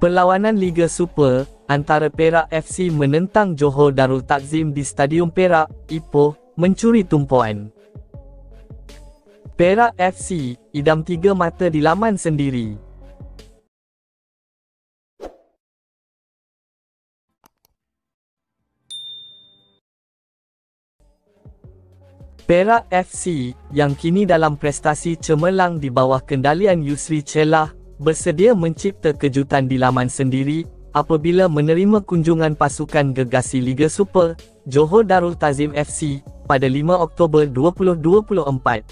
Perlawanan Liga Super antara Perak FC menentang Johor Darul Takzim di Stadium Perak, Ipoh, mencuri tumpuan. Perak FC idam tiga mata di laman sendiri. Perak FC yang kini dalam prestasi cemerlang di bawah kendalian Yusri Celah bersedia mencipta kejutan di laman sendiri apabila menerima kunjungan pasukan gegasi Liga Super Johor Darul Tazim FC pada 5 Oktober 2024.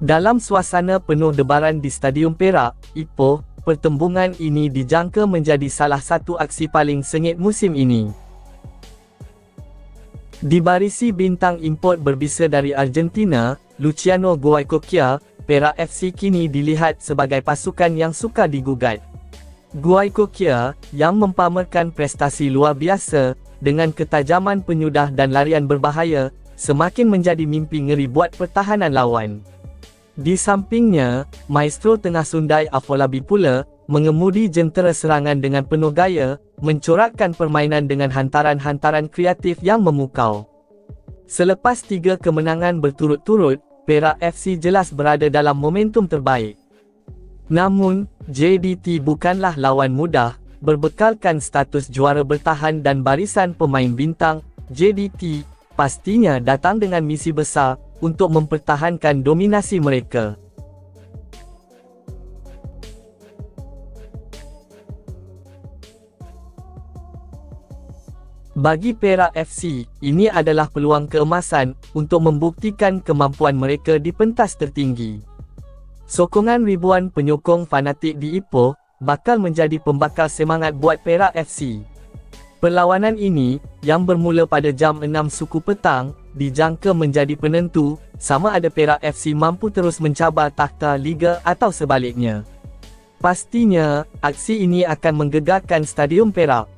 Dalam suasana penuh debaran di Stadium Perak, Ipoh, pertembungan ini dijangka menjadi salah satu aksi paling sengit musim ini. Dibarisi bintang import berbisa dari Argentina, Luciano Guaicochea, Perak FC kini dilihat sebagai pasukan yang suka digugat. Guaicochea, yang mempamerkan prestasi luar biasa, dengan ketajaman penyudah dan larian berbahaya, semakin menjadi mimpi ngeri buat pertahanan lawan. Di sampingnya, Maestro Tengah Sundai Afolabi pula, mengemudi jentera serangan dengan penuh gaya, mencorakkan permainan dengan hantaran-hantaran kreatif yang memukau. Selepas tiga kemenangan berturut-turut, Perak FC jelas berada dalam momentum terbaik. Namun, JDT bukanlah lawan mudah, berbekalkan status juara bertahan dan barisan pemain bintang, JDT, pastinya datang dengan misi besar, untuk mempertahankan dominasi mereka. Bagi Perak FC, ini adalah peluang keemasan untuk membuktikan kemampuan mereka di pentas tertinggi. Sokongan ribuan penyokong fanatik di Ipoh bakal menjadi pembakar semangat buat Perak FC. Perlawanan ini, yang bermula pada jam 6 suku petang, dijangka menjadi penentu sama ada Perak FC mampu terus mencabar takhta Liga atau sebaliknya. Pastinya, aksi ini akan menggegarkan Stadium Perak.